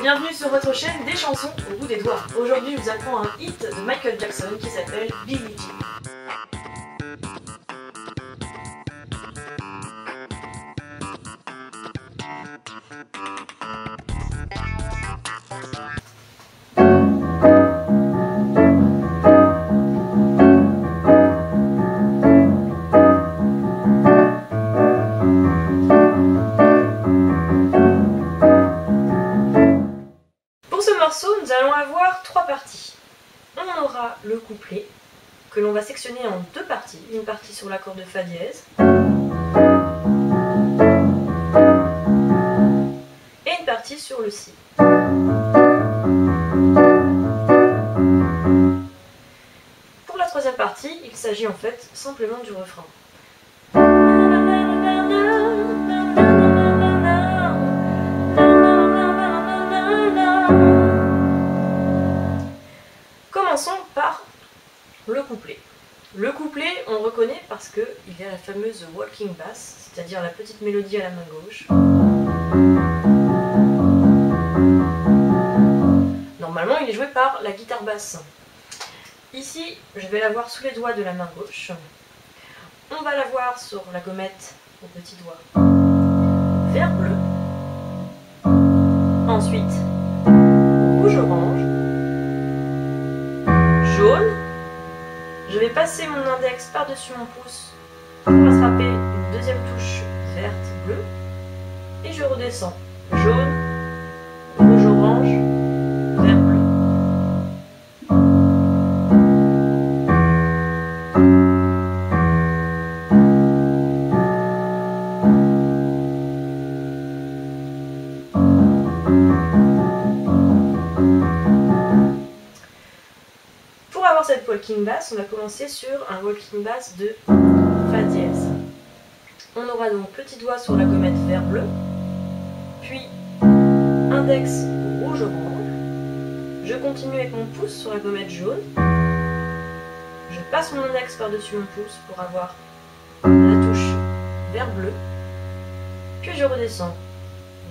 bienvenue sur votre chaîne des chansons au bout des doigts. Aujourd'hui, je vous apprends un hit de Michael Jackson qui s'appelle Billie Jean. Que l'on va sectionner en deux parties. Une partie sur l'accord de Fa dièse. Et une partie sur le Si. Pour la troisième partie, il s'agit en fait simplement du refrain. Parce qu'il y a la fameuse walking bass, c'est-à-dire la petite mélodie à la main gauche. Normalement, il est joué par la guitare basse. Ici, je vais l'avoir sous les doigts de la main gauche. On va l'avoir sur la gommette au petit doigt vert bleu. Ensuite, passer mon index par-dessus mon pouce pour attraper une deuxième touche verte bleue. Et je redescends. Jaune, on va commencer sur un walking bass de Fa dièse. On aura donc petit doigt sur la gommette vert bleu, puis index rouge orange. Je continue avec mon pouce sur la gommette jaune. Je passe mon index par-dessus mon pouce pour avoir la touche vert bleu. Puis je redescends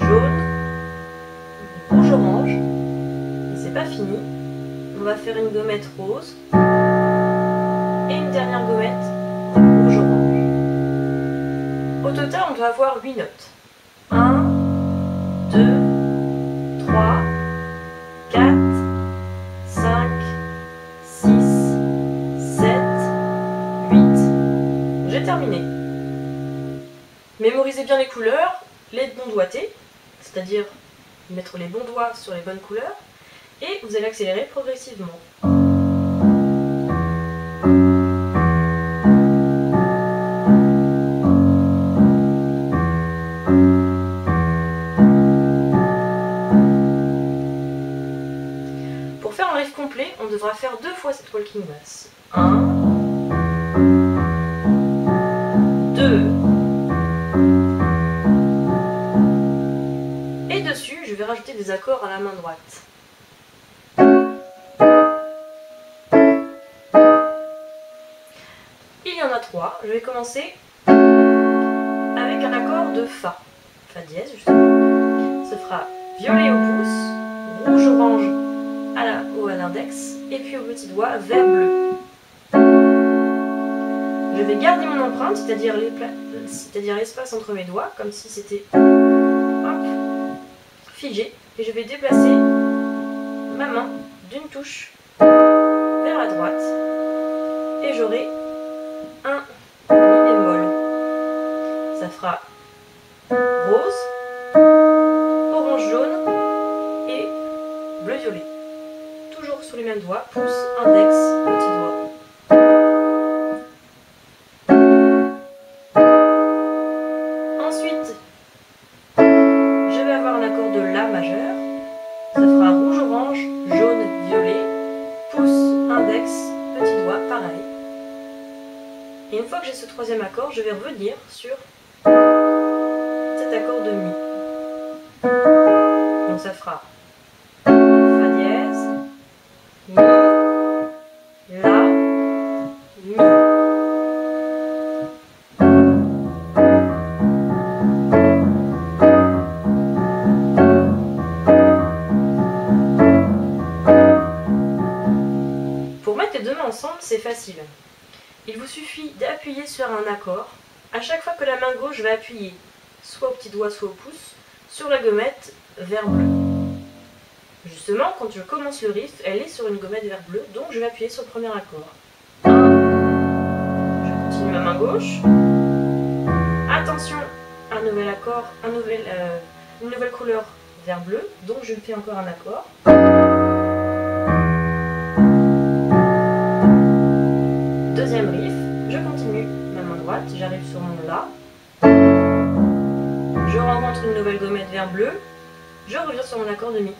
jaune, rouge orange. Et c'est pas fini. On va faire une gommette rose et une dernière gommette rouge-orange. Au total, on doit avoir 8 notes. 1, 2, 3, 4, 5, 6, 7, 8. J'ai terminé. Mémorisez bien les couleurs, les bons doigtés, c'est-à-dire mettre les bons doigts sur les bonnes couleurs et vous allez accélérer progressivement. Pour faire un riff complet, on devra faire deux fois cette walking bass. 1 2 Et dessus, je vais rajouter des accords à la main droite. En a trois. Je vais commencer avec un accord de Fa. Fa dièse, justement. Ce fera violet au pouce, rouge-orange à la, au à l'index, et puis au petit doigt, vert bleu. Je vais garder mon empreinte, c'est-à-dire l'espace entre mes doigts, comme si c'était figé, et je vais déplacer ma main d'une touche vers la droite, et j'aurai Ça fera rose, orange jaune et bleu violet. Toujours sous les mêmes doigts, pouce, index, ça fera Fa dièse, Mi, La, Mi. Pour mettre les deux mains ensemble, c'est facile. Il vous suffit d'appuyer sur un accord. À chaque fois que la main gauche va appuyer, soit au petit doigt, soit au pouce, sur la gommette vert bleu. Justement, quand je commence le riff, elle est sur une gommette vert bleu, donc je vais appuyer sur le premier accord. Je continue ma main gauche. Attention, un nouvel accord, euh, une nouvelle couleur vert bleu, donc je fais encore un accord. Deuxième riff, je continue ma main droite, j'arrive sur mon La. Je rencontre une nouvelle gommette vert bleu, je reviens sur mon accord de Mi.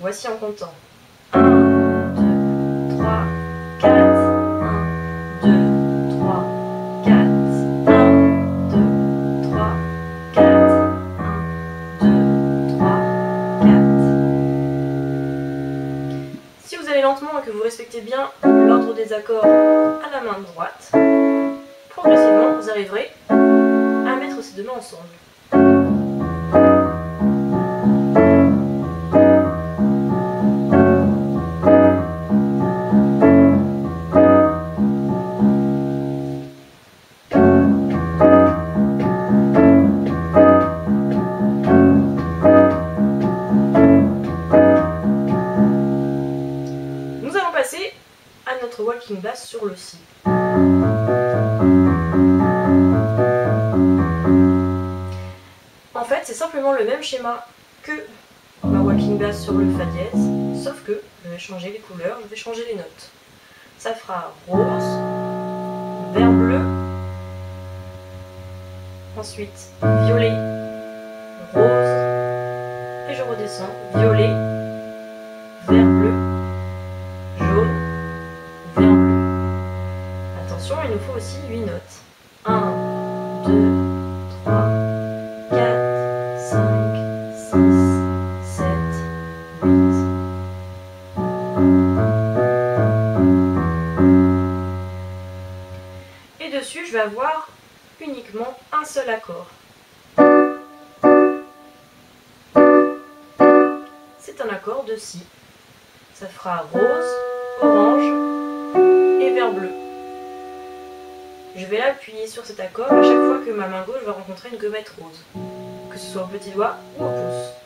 Voici en comptant. 1, 2, 3, 4. 1, 2, 3, 4. 1, 2, 3, 4. 1, 2, 3, 4. Si vous allez lentement et que vous respectez bien l'ordre des accords à la main droite, vous arriverez à mettre ces deux mains ensemble. Nous allons passer à notre walking bass sur le si. Fait, c'est simplement le même schéma que ma walking bass sur le fa dièse, sauf que je vais changer les couleurs, je vais changer les notes. Ça fera rose, vert bleu, ensuite violet, rose, et je redescends, violet, vert bleu, jaune, vert bleu. Attention, il nous faut aussi 8 notes. Je vais avoir uniquement un seul accord. C'est un accord de Si. Ça fera rose, orange et vert bleu. Je vais l'appuyer sur cet accord à chaque fois que ma main gauche va rencontrer une gommette rose, que ce soit au petit doigt ou au pouce.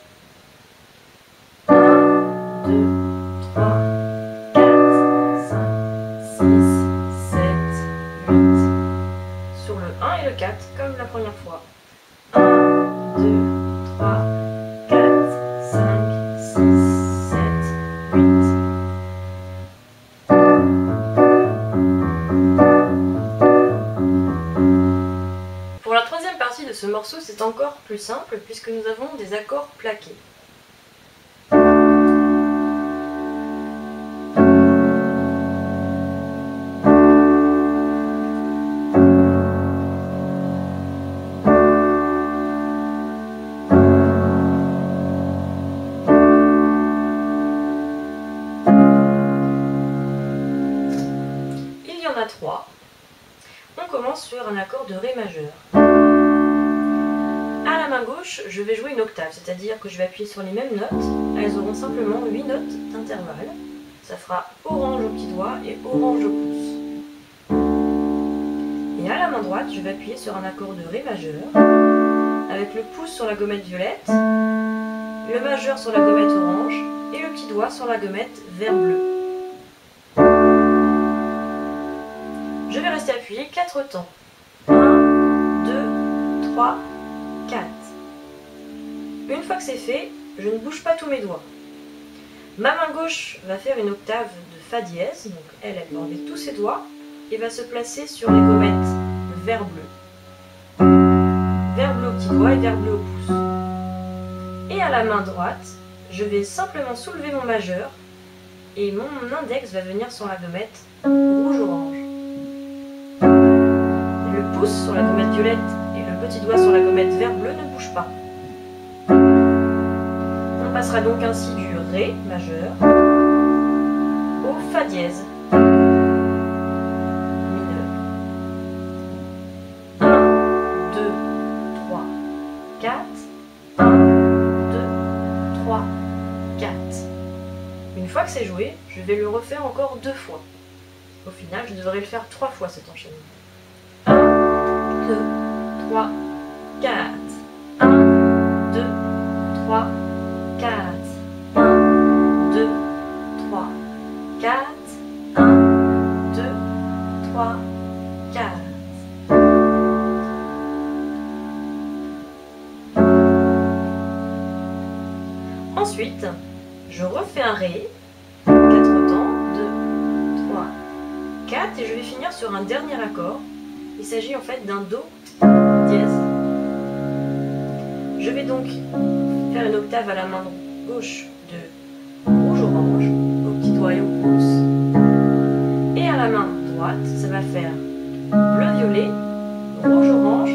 Ce morceau, c'est encore plus simple puisque nous avons des accords plaqués. Il y en a trois. On commence sur un accord de Ré majeur. Gauche, je vais jouer une octave, c'est-à-dire que je vais appuyer sur les mêmes notes. Elles auront simplement 8 notes d'intervalle. Ça fera orange au petit doigt et orange au pouce. Et à la main droite, je vais appuyer sur un accord de Ré majeur, avec le pouce sur la gommette violette, le majeur sur la gommette orange et le petit doigt sur la gommette vert bleu. Je vais rester appuyé 4 temps. 1, 2, 3, 4. Une fois que c'est fait, je ne bouge pas tous mes doigts. Ma main gauche va faire une octave de Fa dièse, donc elle, elle va enlever tous ses doigts et va se placer sur les gommettes vert bleu. Vert bleu au petit doigt et vert bleu au pouce. Et à la main droite, je vais simplement soulever mon majeur et mon index va venir sur la gommette rouge-orange. Le pouce sur la gommette violette et le petit doigt sur la gommette vert bleu ne bougent pas passera donc ainsi du Ré majeur au Fa dièse mineur. 1, 2, 3, 4. 1, 2, 3, 4. Une fois que c'est joué, je vais le refaire encore deux fois. Au final, je devrais le faire trois fois cet enchaînement. 1, 2, 3, 4. Ensuite, je refais un ré, 4 temps, 2, 3, 4, et je vais finir sur un dernier accord. Il s'agit en fait d'un Do dièse. Je vais donc faire une octave à la main gauche de rouge-orange, au petit doyon pouce, et à la main droite, ça va faire bleu-violet, rouge-orange,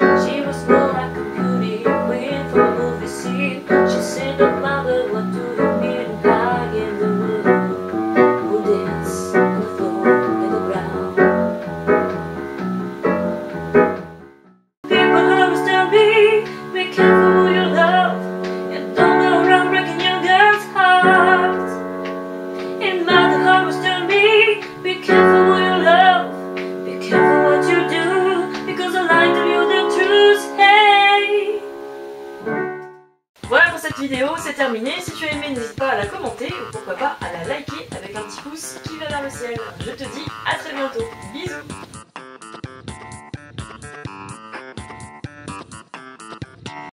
She was more like a beauty queen terminé. Si tu as aimé, n'hésite